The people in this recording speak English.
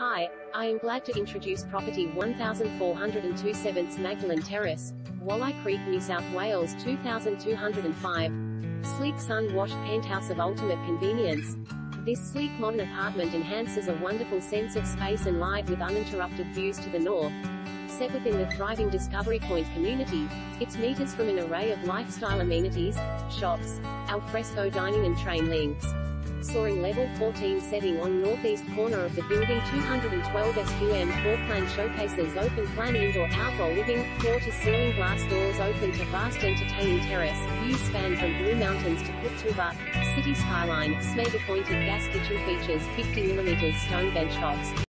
Hi, I am glad to introduce property 1402 7th Magdalene Terrace, Wolli Creek, New South Wales 2205. Sleek sun-washed penthouse of ultimate convenience. This sleek modern apartment enhances a wonderful sense of space and light with uninterrupted views to the north. Set within the thriving Discovery Point community, it's meters from an array of lifestyle amenities, shops, alfresco dining and train links. Soaring level 14 setting on northeast corner of the building 212 SQM floor plan showcases open plan indoor outdoor living, floor to ceiling glass doors open to vast entertaining terrace, views span from Blue Mountains to Cooktoobah, city skyline, Smeg appointed gas kitchen features 50mm stone bench tops.